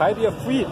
I'd a afraid.